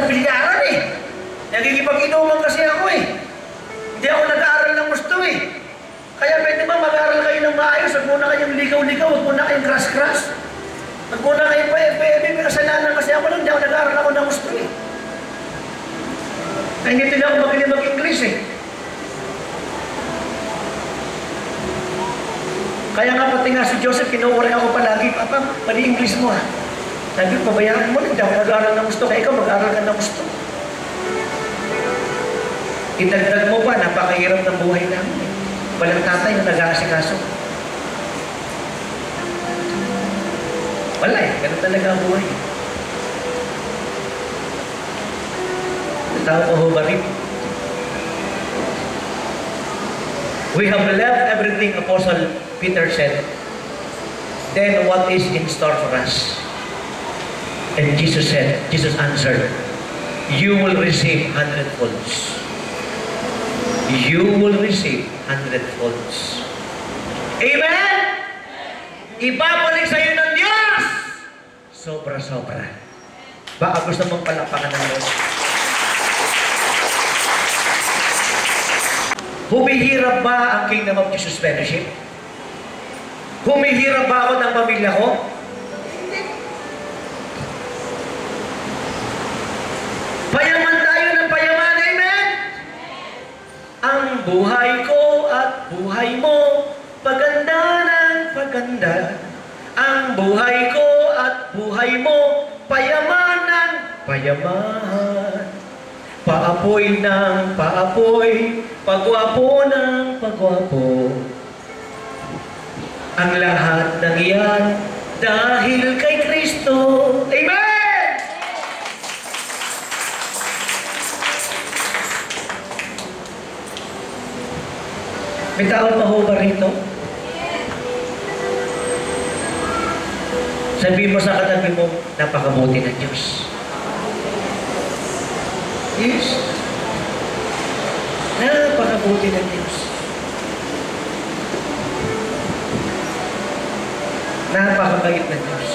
sa bilyaran eh. Nagkikipag-inuman kasi ako eh. Hindi ako nag-aaral ng gusto eh. Kaya pwede ba mag-aaral kayo ng maayos? Huwag muna kayong ligaw-ligaw, huwag muna kayong crush-crush. Huwag muna kayong pa-FB, may kasalanan kasi ako lang, hindi ako nag-aaral ako ng gusto eh. Kaya hindi din ako magaling mag-English eh. Kaya nga pati nga si Joseph, kinukuray ako palagi, Papa, mali English mo ha. Sabi pabayaan mo, hindi ako nag-aaral ng gusto, kaya ikaw mag-aaral ka ng gusto. Idagdag mo ba, napakahirap ng buhay namin eh. Walang tatay na nag-aasikaso. Wala eh, ganun talaga ang buhay. Tao ko ho ba rin? We have left everything Apostle Peter said. Then what is in store for us? And Jesus said, Jesus answered, You will receive hundredfolds. You will receive hundredfolds. Amen? Ibabalik sa iyo ng Diyos! Sobra-sobra. Baka gusto mong palakpakan ng Diyos. Humihirap ba ang Kingdom of Jesus Fellowship? Humihirap ba ako ng pamilya ko? Ang buhay ko at buhay mo, paganda ng paganda. Ang buhay ko at buhay mo, payaman ng payaman. Paapoy ng paapoy, pagwapo ng pagwapo. Ang lahat ng iyan dahil kay Kristo. Amen! May tao pa ho ba rito? Sabi mo sa katabi mo, napakabuti ng Diyos. Yes. Napakabuti ng Diyos. Napakabait ng Diyos.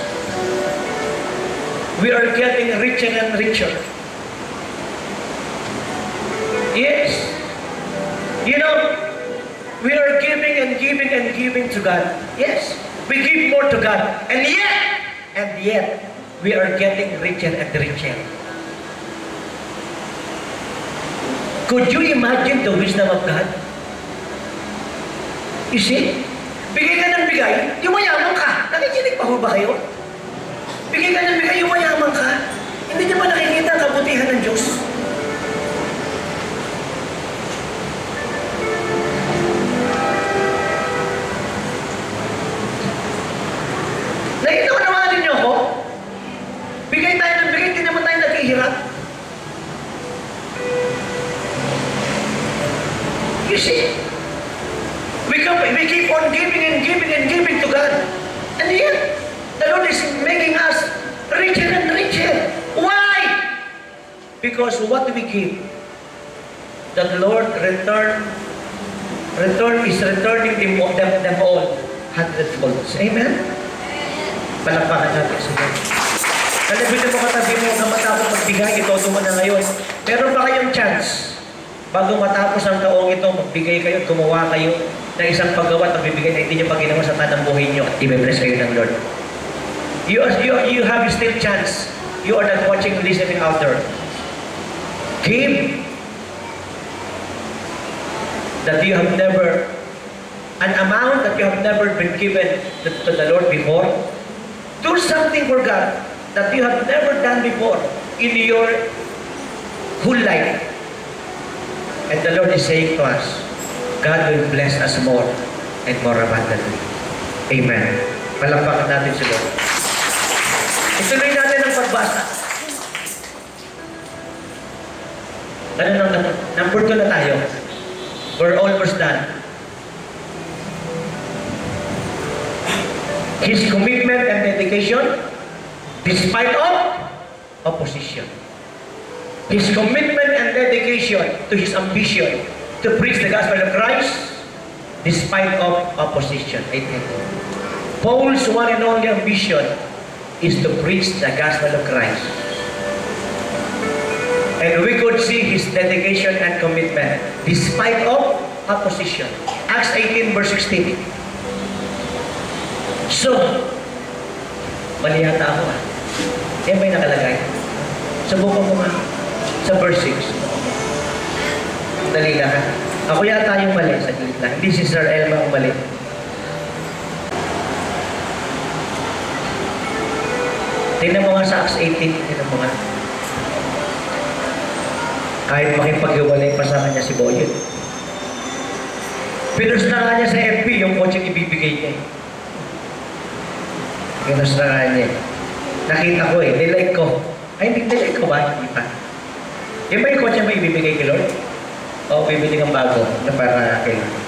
We are getting richer and richer. Yes. You know, we are giving and giving and giving to God. Yes. We give more to God. And yet, and yet, we are getting richer and richer. Could you imagine the wisdom of God? You see? Bigay ka ng bigay, yumayaman ka. Nakikinig pa ho ba kayo? Bigay ka ng bigay, yumayaman ka. Hindi niyo ba nakikita ang kabutihan ng Diyos? See? We, come, we keep on giving and giving and giving to God. And yet, the Lord is making us richer and richer. Why? Because what we give, the Lord return, return is returning them, them, them all hundredfolds. Amen? Palakpakan natin sa Lord. Nalabitin mo katabi mo na matapos magbigay, ito mo na ngayon. Meron pa kayong chance bago matapos ang taong ito, magbigay kayo, gumawa kayo ng isang paggawa at magbibigay na hindi nyo pa ginawa sa tanang buhay nyo at i-bless kayo ng Lord. You, you, you have still chance. You are not watching, listening out there. Give that you have never, an amount that you have never been given to the Lord before. Do something for God that you have never done before in your whole life. And the Lord is saying to us, God will bless us more and more abundantly. Amen. Palakpakan natin si Lord. Ituloy natin ang pagbasa. Ano nang number 2 na tayo? We're almost done. His commitment and dedication despite of opposition. His commitment and dedication to his ambition to preach the gospel of Christ despite of opposition. Think. Paul's one and only ambition is to preach the gospel of Christ. And we could see his dedication and commitment despite of opposition. Acts 18 verse 16. So, mali yata ako. Yan ba yung nakalagay? Subukan mo nga. Sa verse 6. Dali lang ha. Ako yata yung mali sa gilid lang. Hindi si Sir Elma ang mali. Tingnan mo nga sa Acts 18. Tingnan mo nga. Kahit makipag-iwalay pa sa kanya si Boyet. Pinus na nga niya sa FB yung coaching ibibigay niya. Pinus na nga niya. Nakita ko eh. Nilike ko. Ay, hindi nilike ko ba? Hindi pa. Yung ba yung niya may ibibigay kay Lord? O bibili kang bago na para kay Lord?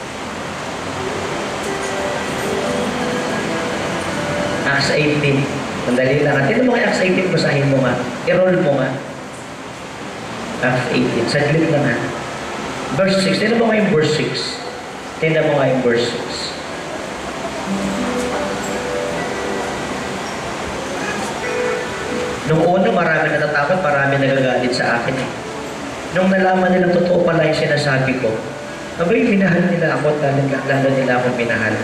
Acts 18. Mandali lang. Tignan mo nga Acts 18, basahin mo nga. I-roll mo nga. Acts 18. Saglit lang ha. Verse 6. Tignan mo nga yung verse 6. Tignan mo nga yung verse 6. Nung una, marami natatakot, marami nagagalit sa akin eh. Nung nalaman nilang totoo pala yung sinasabi ko, abay, minahal nila ako at lalo, nila ako minahal.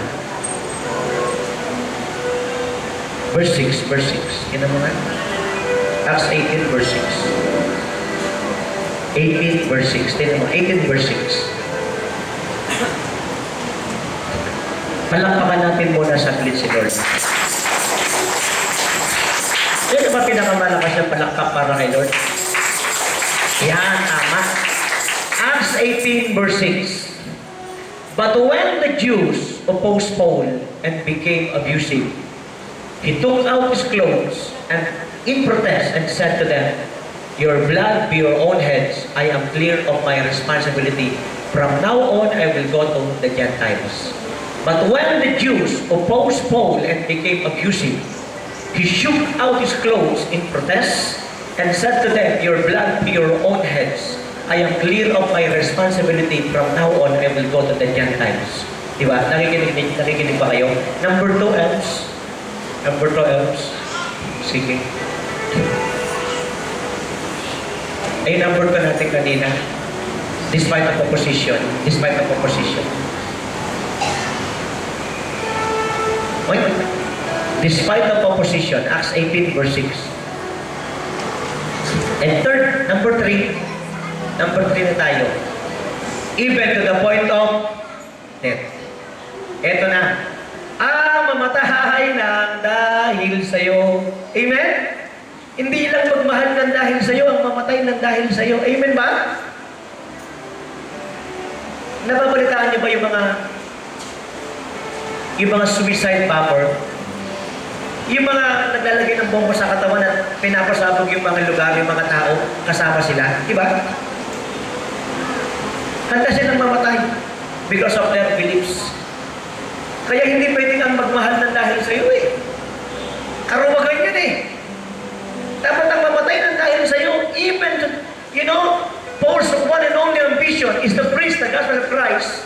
Verse 6, verse 6. Tignan mo nga. Acts 18, verse 6. 18 verse 6. Tignan mo, 18 verse 6. Palakpakan natin muna saglit si Lord. Yan ba pinakamalakas na palakpak para kay Lord? Yan, tama. Acts 18 verse 6. But when the Jews opposed Paul and became abusive, he took out his clothes and in protest and said to them, Your blood be your own heads. I am clear of my responsibility. From now on, I will go to the Gentiles. But when the Jews opposed Paul and became abusive, he shook out his clothes in protest and said to them, Your blood be your own heads. I am clear of my responsibility. From now on, I will go to the Gentiles. Diba? Nakikinig, nakikinig ba kayo? Number two, Elms. Number two, Elms. Sige. Ay, number ka natin kanina. Despite of opposition. Despite of opposition. Wait. Despite of opposition. Acts 18 verse 6. And third, number three. Number three na tayo. Even to the point of death. Ito na. Ah, mamatay lang dahil sa'yo. Amen? Hindi lang magmahal ng dahil sa'yo, ang mamatay ng dahil sa'yo. Amen ba? Nababalitaan niyo ba yung mga yung mga suicide bomber? Yung mga naglalagay ng bomba sa katawan at pinapasabog yung mga lugar, yung mga tao, kasama sila. Di ba? Handa silang mamatay because of their beliefs. Kaya hindi pwedeng ang magmahal ng dahil sa iyo eh. Karuwagan yun eh. Dapat ang mamatay ng dahil sa iyo, even, you know, Paul's one and only ambition is to preach the gospel of Christ.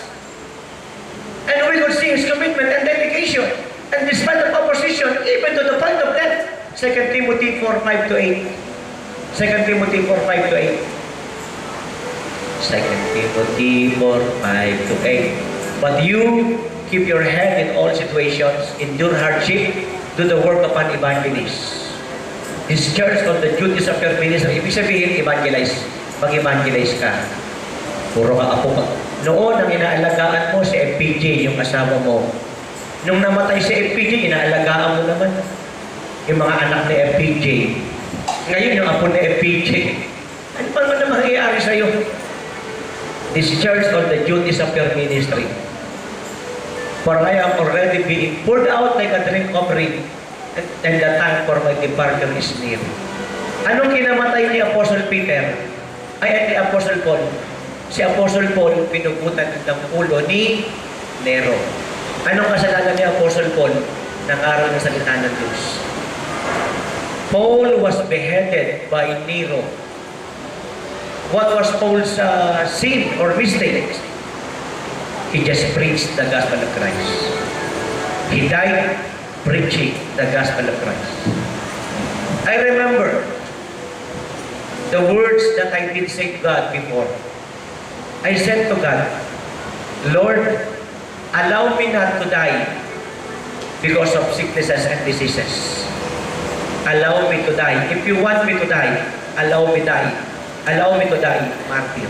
And we could see his commitment and dedication. And despite of opposition, even to the point of death, 2 Timothy 4, 5 to 8. 2 Timothy 4, 5 to 8. 2 Timothy 4, 5 to 8. But you keep your head in all situations, endure hardship, do the work of an evangelist. Discharge on the duties of your ministry. Ibig sabihin, evangelize. Mag-evangelize ka. Puro ka apo. Noon, ang inaalagaan mo si FPJ, yung asawa mo. Nung namatay si FPJ, inaalagaan mo naman yung mga anak ni FPJ. Ngayon, yung apo ni FPJ. Ano pa naman na mangyayari sa'yo? Discharge on the duties of your ministry. For I am already being poured out like a drink offering, and, and the time for my departure is near. Anong kinamatay ni Apostle Peter? Ay, ni Apostle Paul. Si Apostle Paul, pinugutan ng ulo ni Nero. Anong kasalanan ni Apostle Paul? Nangaral ng salita ng Diyos. Paul was beheaded by Nero. What was Paul's uh, sin or mistake? He just preached the gospel of Christ. He died preaching the gospel of Christ. I remember the words that I did say to God before. I said to God, Lord, allow me not to die because of sicknesses and diseases. Allow me to die. If you want me to die, allow me die. Allow me to die, martyr.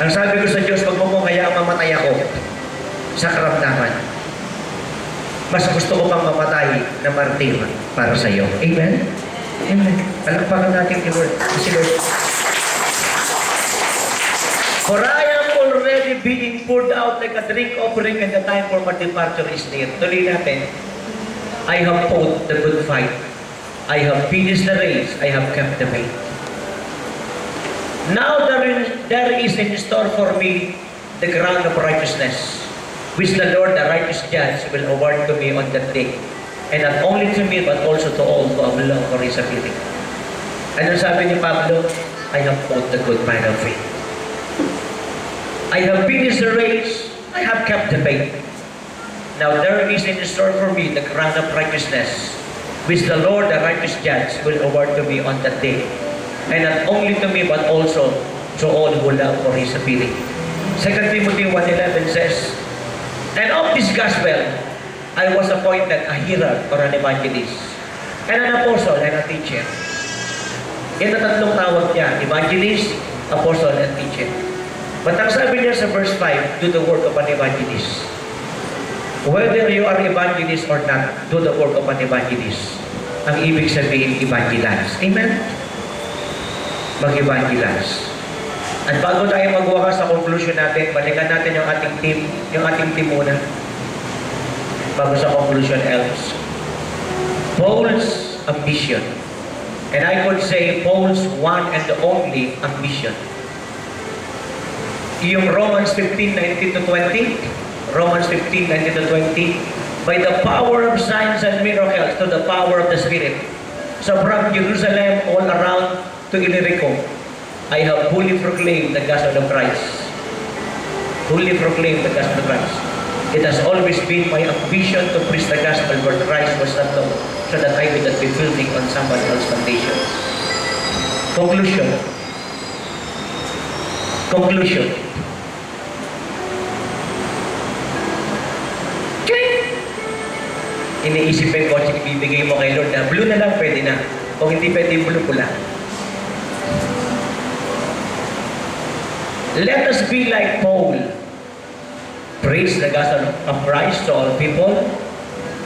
Ang sabi ko sa Diyos, wag mo kong hayaang mamatay ako sa karamdaman. Mas gusto ko pang mamatay na martir para sa iyo. Amen? Amen. Palakpakan natin kay Lord. Si Lord. For I am already being poured out like a drink offering and the time for my departure is near. Tuloy natin. I have fought the good fight. I have finished the race. I have kept the faith. Now there is, there is in store for me the crown of righteousness, which the Lord, the righteous judge, will award to me on that day. And not only to me, but also to all who have love for His appearing. Ano sabi ni Pablo? I have fought the good fight of faith. I have finished the race. I have kept the faith. Now there is in store for me the crown of righteousness, which the Lord, the righteous judge, will award to me on that day. And not only to me, but also to all who love for His appearing. 2 Timothy 1.11 says, And of this gospel, I was appointed a herald or an evangelist, and an apostle and a teacher. Ang tatlong tawag niya, evangelist, apostle, and teacher. But ang sabi niya sa verse 5, do the work of an evangelist. Whether you are evangelist or not, do the work of an evangelist. Ang ibig sabihin, evangelize. Amen? Mag-evangelize. At bago tayo magwakas sa conclusion natin, balikan natin yung ating team, yung ating team muna. Bago sa conclusion else. Paul's ambition. And I could say Paul's one and the only ambition. Yung Romans 15, 19 to 20, Romans 15, 19 to 20, by the power of signs and miracles to the power of the Spirit. So from Jerusalem all around to Illyricum, I have fully proclaimed the gospel of Christ. Fully proclaimed the gospel of Christ. It has always been my ambition to preach the gospel where Christ was not known, so that I would not be building on someone else's foundation. Conclusion. Conclusion. Iniisip mo yung kotse ibibigay mo kay Lord na blue na lang pwede na. Kung hindi pwede blue pula. Let us be like Paul. Preach the gospel of Christ to all people,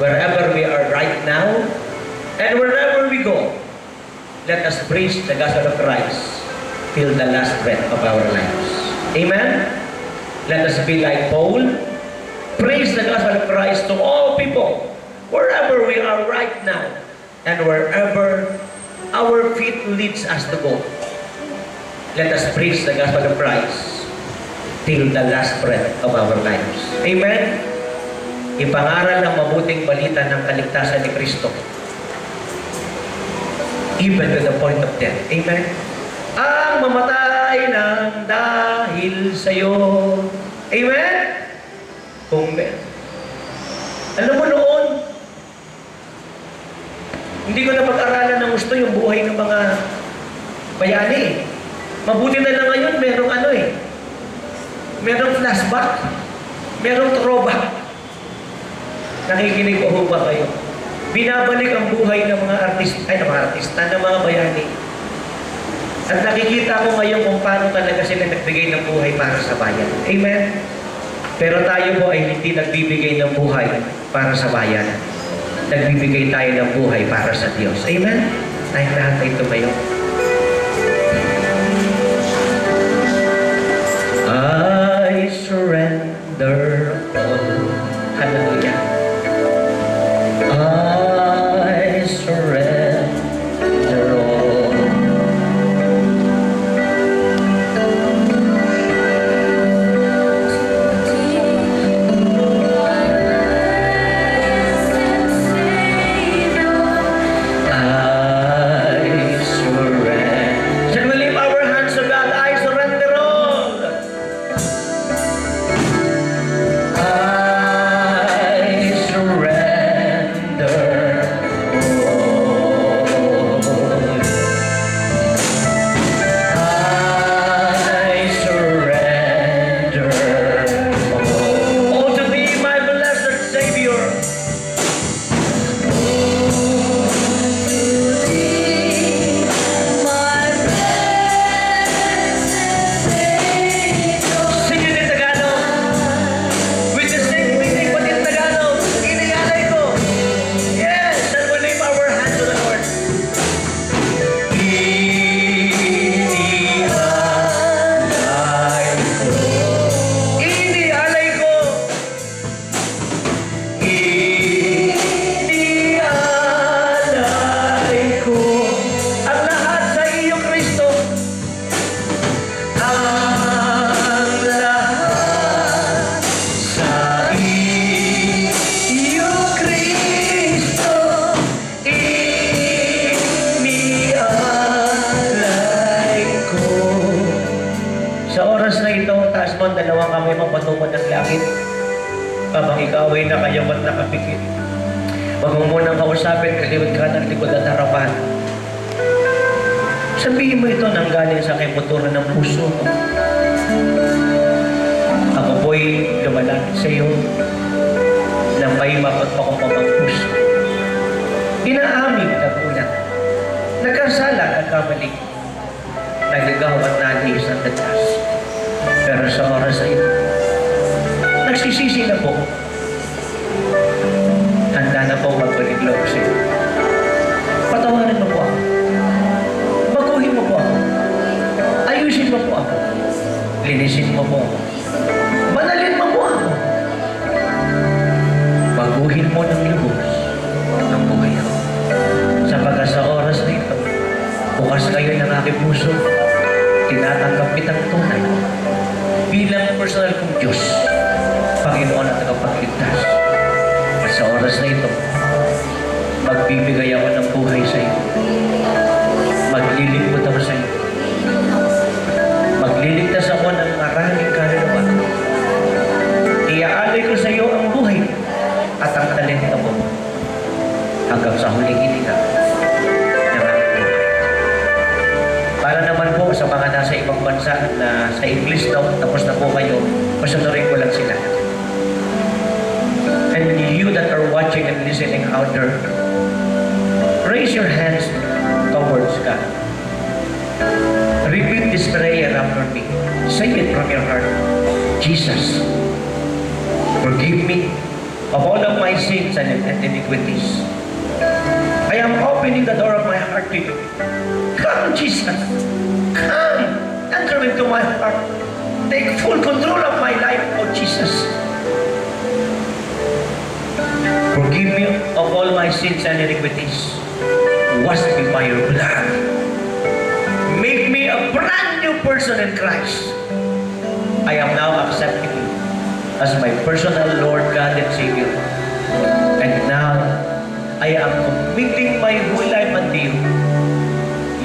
wherever we are right now, and wherever we go. Let us preach the gospel of Christ till the last breath of our lives. Amen? Let us be like Paul. Praise the gospel of Christ to all people, wherever we are right now, and wherever our feet leads us to go. Let us preach the gospel of Christ till the last breath of our lives. Amen? Ipangaral ang mabuting balita ng kaligtasan ni Kristo. Even to the point of death. Amen? Ang mamatay ng dahil sa'yo. Amen? Kung may... Alam mo noon, hindi ko na pag-aralan ng gusto yung buhay ng mga bayani. Mabuti na lang ngayon, merong ano eh, merong flashback, merong throwback. Nakikinig ko ba kayo? Binabalik ang buhay ng mga artista, ay ng mga artista, ng mga bayani. At nakikita ko ngayon kung paano talaga sila nagbigay ng buhay para sa bayan. Amen? Pero tayo po ay hindi nagbibigay ng buhay para sa bayan. Nagbibigay tayo ng buhay para sa Diyos. Amen? Tayo lahat ay tumayo. Patungkol ng langit. Habang ikaw ay nakayamat nakapikit. Huwag mo munang kausapin, kaliwat ka ng likod at harapan. Sabihin mo ito nang galing sa kiputuran ng puso mo. Ako po'y lumalapit sa iyo ng may mapagpakumpamang puso. Inaamin na kulang. Nagkasala at kamali. Nagligaw at nagis ang datas. Pero sa oras na ito, nagsisisi na po. Handa na po magbalik loob sa iyo. Patawarin mo po ako. Baguhin mo po ako. Ayusin mo po ako. Linisin mo po ako. Banalin mo po ako. Baguhin mo ng lubos ang buhay ko. Sapagkat sa oras na ito, bukas kayo ng aking puso, tinatanggap kitang tunay bilang personal kong Diyos, Panginoon at tagapagligtas. At sa oras na ito, magbibigay ako ng buhay sa iyo. Maglilingkod ako sa iyo. Magliligtas ako ng maraming kaluluwa. Iaalay ko sa iyo ang buhay at ang talento mo hanggang sa huling hininga. Para naman po sa mga nasa ibang bansa na sa English daw, tapos na po kayo, pasunurin ko lang sila. Watching and listening out there, raise your hands towards God. Repeat this prayer after me. Say it from your heart. Jesus, forgive me of all of my sins and and iniquities. I am opening the door of my heart to you. Come, Jesus. Come. Enter into my heart. Take full control of my life, oh Jesus. Forgive me of all my sins and iniquities. Wash me by your blood. Make me a brand new person in Christ. I am now accepting you as my personal Lord, God, and Savior. And now, I am committing my whole life unto you.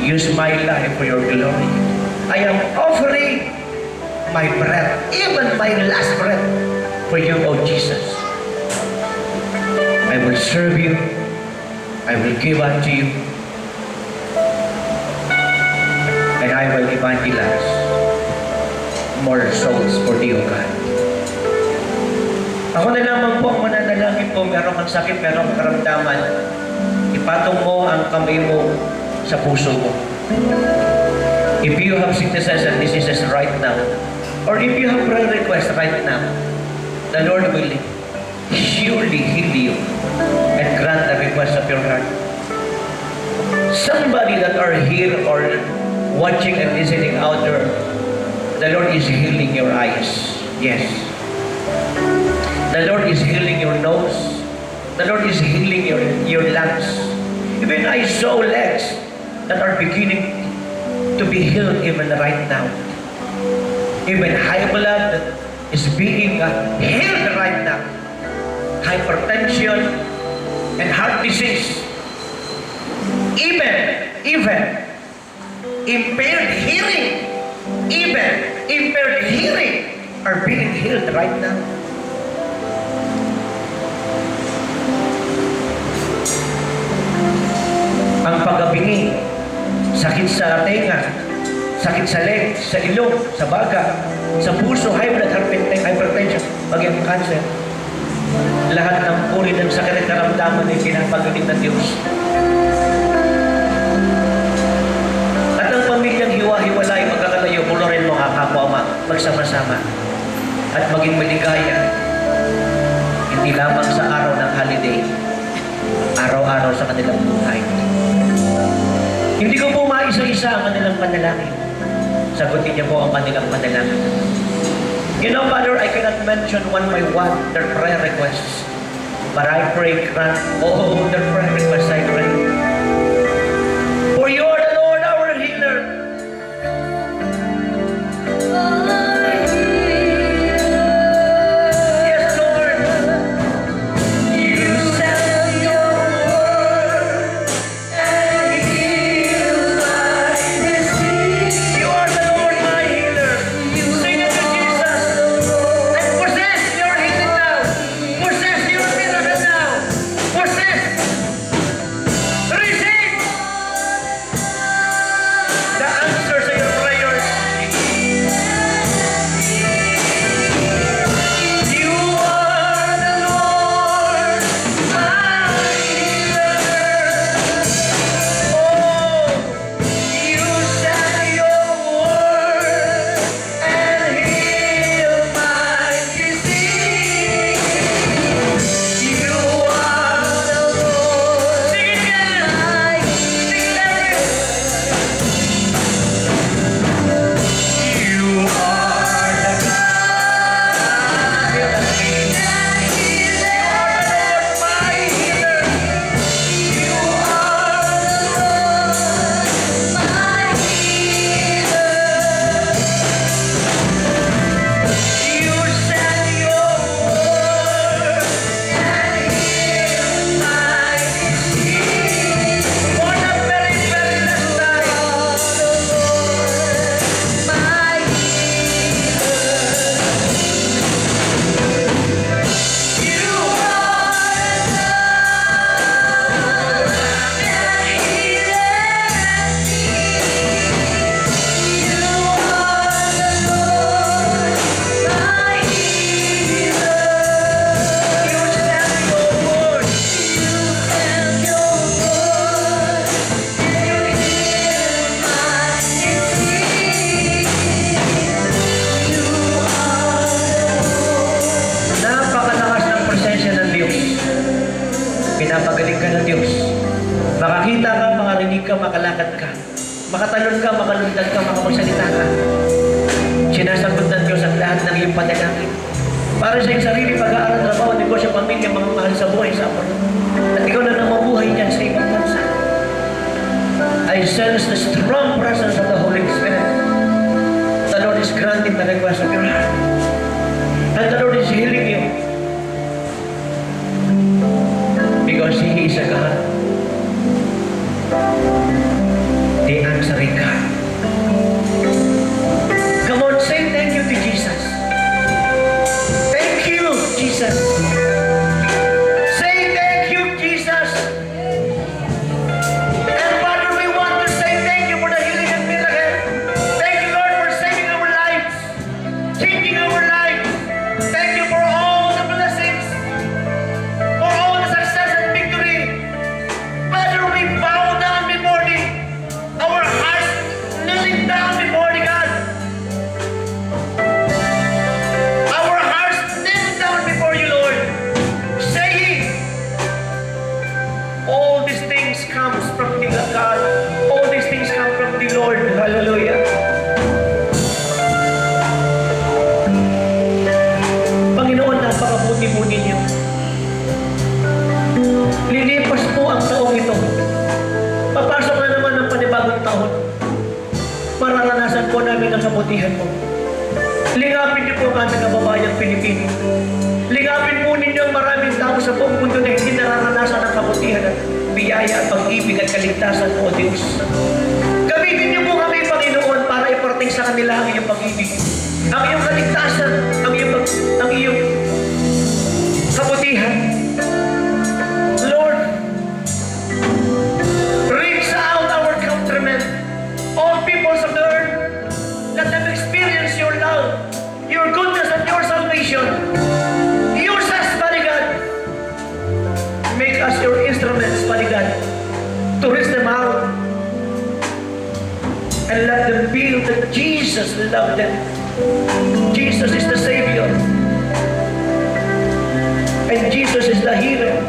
Use my life for your glory. I am offering my breath, even my last breath, for you, O Jesus. I will serve you. I will give unto you. And I will evangelize more souls for thee, O God. Ako na lamang po ang mananalangin po, meron kang sakit, meron kang karamdaman. Ipatong mo ang kamay mo sa puso mo. If you have sicknesses and diseases right now, or if you have prayer requests right now, the Lord will surely heal you and grant the request of your heart. Somebody that are here or watching and listening out there, the Lord is healing your eyes. Yes. The Lord is healing your nose. The Lord is healing your, your lungs. Even I saw legs that are beginning to be healed even right now. Even high blood is being uh, healed right now. Hypertension and heart disease. Even, even impaired hearing, even impaired hearing are being healed right now. ang pagkabingi, sakit sa tenga, sakit sa leg, sa ilong, sa baga, sa puso, high blood, hypertension, maging cancer. Lahat ng uri ng sakit at karamdaman ay pinapagaling ng Diyos. At ang pamilyang hiwa-hiwalay, magkakatayo, pulurin mo kapwa ma, magsama-sama. At maging maligaya. Hindi lamang sa araw ng holiday, araw-araw sa kanilang buhay. Hindi ko po maisa-isa ang kanilang panalangin. Sagutin niyo po ang kanilang panalangin. You know, Father, I cannot mention one by one their prayer requests. But I pray, grant all their prayer requests I ka, makalakad ka. Makatalon ka, makalundag ka, makapagsalita ka. Sinasagot ng Diyos ang lahat ng iyong panalangin. Para sa iyong sarili, pag-aaral, trabaho, negosyo, pamilya, mga mahal sa buhay, sa apon. At ikaw na namabuhay dyan sa ibang bansa. I sense the strong presence of the Holy Spirit. The Lord is granting the request of your heart. And the Lord is healing you. Because He is a God. Say thank you to Jesus. Thank you, Jesus. Aming kababayang Pilipino. Lingapin po ninyo ang maraming tao sa buong mundo na hindi nararanasan ang kabutihan at biyaya at pag-ibig at kaligtasan O Diyos. Gamitin niyo po kami, Panginoon, para iparating sa kanila ang iyong pag-ibig. Ang iyong kaligtasan, ang iyong, ang iyong Loved them. Jesus is the Savior. And Jesus is the healer,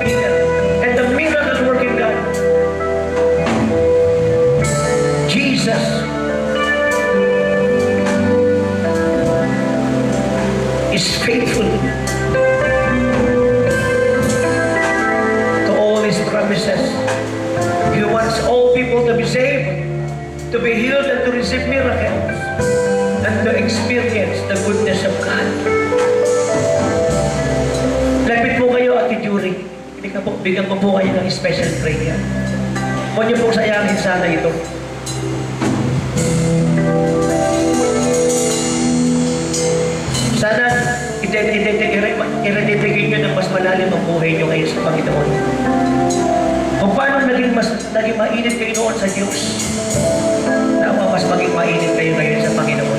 Bigyan po, bigyan po kayo ng special prayer. Huwag niyo po sayangin sana ito. Sana i-rededicate nyo ng mas malalim ang buhay nyo ngayon sa Panginoon. Kung paano naging mas naging mainit kayo noon sa Diyos, nawa mas maging mainit kayo ngayon sa Panginoon.